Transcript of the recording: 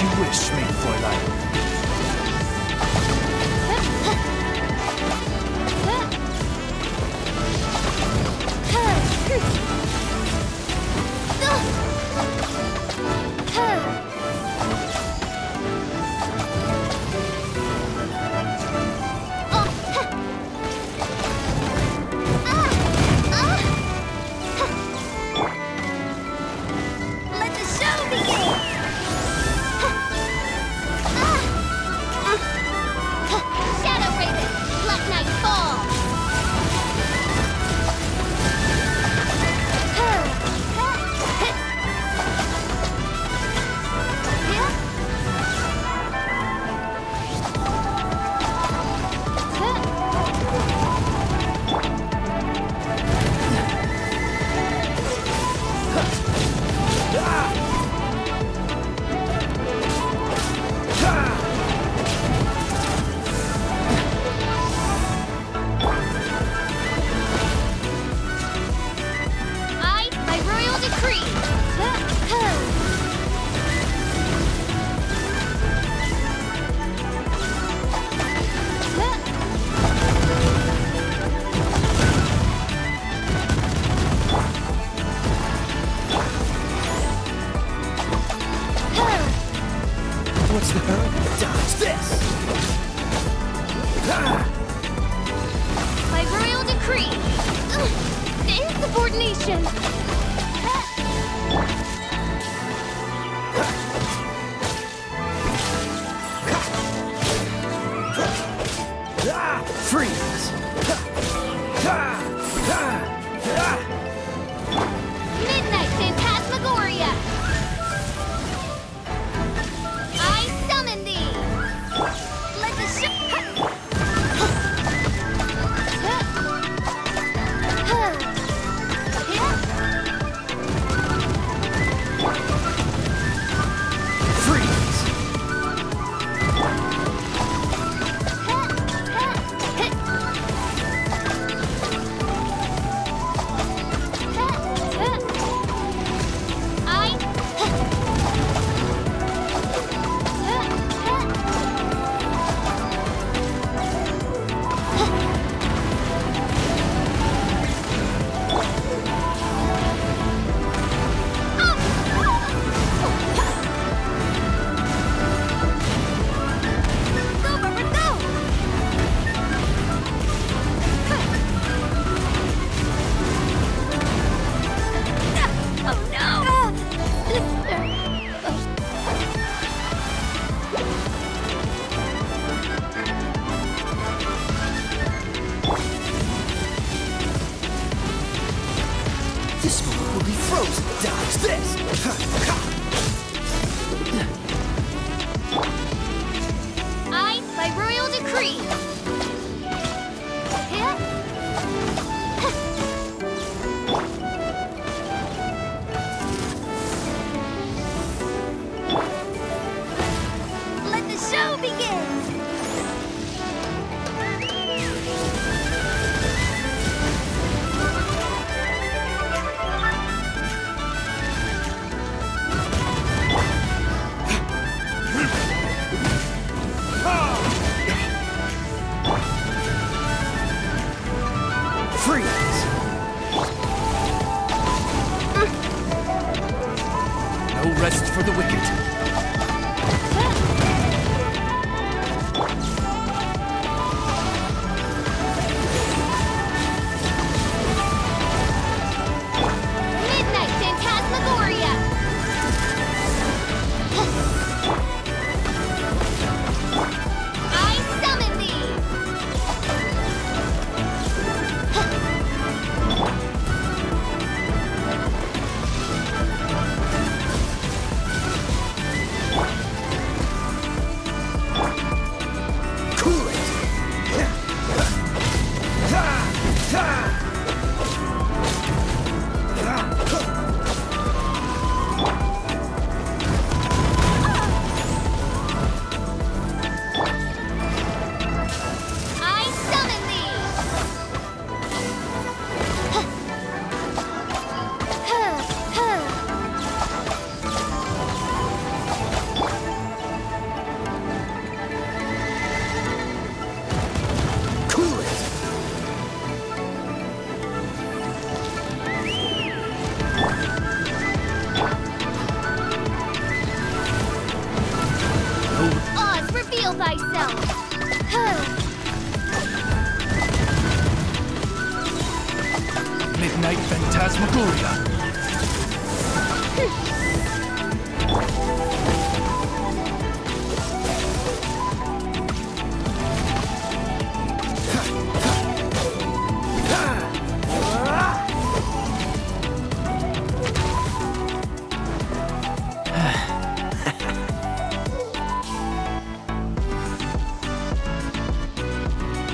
you wish, me, Fräulein. Free. Ah! Freeze! This one will be frozen. Dodge this! I, by royal decree, Midnight Phantasmagoria.